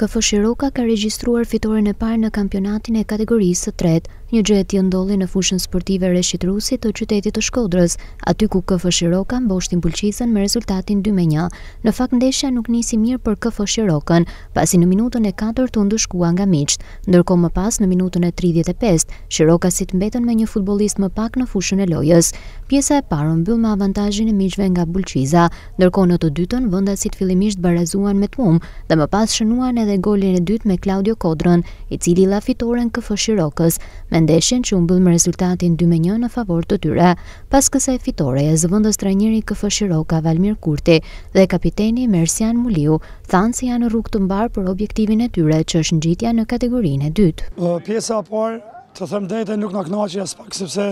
KF Shiroka ka regjistruar fitoren e parë në kampionatin e Kategorisë së Tretë. Një gjë e tillë ndodhi në fushën sportive Reshit Rusi të qytetit të Shkodrës, aty ku KF Shiroka mposhti Bulqizën me rezultatin dy me një. Në fakt ndeshja nuk nisi mirë për KF Shirokën, pasi në minutën e katërt u ndëshkua nga miqtë. Ndërkohë më pas në minutën e tridhjetë e pestë, shirokasit mbetën me një futbollist më pak në fushën e lojës. Pjesa e parë u mbyll me avantazhin e miqve nga Bulqiza, Ndërkohë në të dytën, vendasit fillimisht barazuan me Tumën dhe më pas shënuan edhe golin e dytë me Klaudio Kodrën, i cili i dha fitoren KF Shirokës, me ndeshjen që u mbyll me rezultatin dy me një në favor të tyre. Pas kësaj fitoreje, zëvendës trajneri i KF Shiroka, Valmir Kurti dhe kapiteni Mersian Muliu thanë se janë në rrugë të mbarë për objektivin e tyre që është ngjitja në kategorinë e dytë. Pjesa e parë, të them drejtën, nuk na kënaqi aspak sepse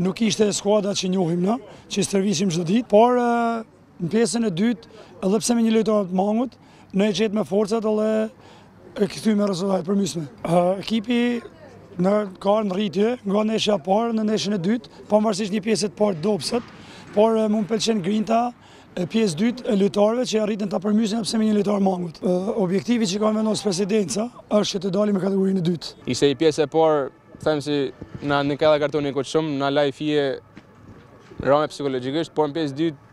Nuk ishte skuadra që njohim ne, që stërvisim çdo ditë, por në pjesën e dytë, edhe pse me një lojtar të mangut, ne i gjetëm forcat edhe e kthyem rezultatin, përmbysëm. Ekipi jonë ka një rritje, nga ndeshja e parë, në ndeshjen e dytë, pavarësisht një pjese të parë të dobët, por mu më pëlqen grinta e pjesës dytë e lojtarëve që arritën ta përmbysin edhe pse me një lojtar mangut. Objektivi që ka vendosur presidenca është që të dalim në kategorinë e dytë. Ishte një pjesë e parë Them se na nuk edhe kartoni i kuq shumë, na la, një fije rame psikologjikisht, por në pjesë të dytë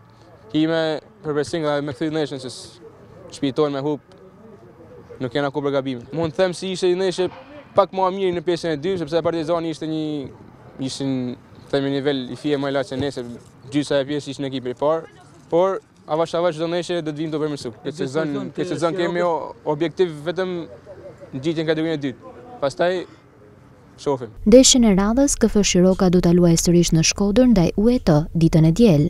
kemi bërë presing dhe me kthy ndeshjen që shpitojnë me hup nuk kena ku për gabim. Mund të them se ishte një ndeshje pak ma mirë në pjesën e dytë, sepse Partizani ishte një si themi nivel një fije më lart se ne se, gjysa e pjesë ishte në ekipin e parë, por Avash avash çdo ndeshje do të vijmë tu përmirësu. Këtë sezon, këtë sezon kemi objektiv vetëm ngjitjen në kategorinë e dytë. Pastaj shofim. Ndeshjen e radhës KF Shiroka do ta luajë sërish në Shkodër ndaj UET ditën e diel.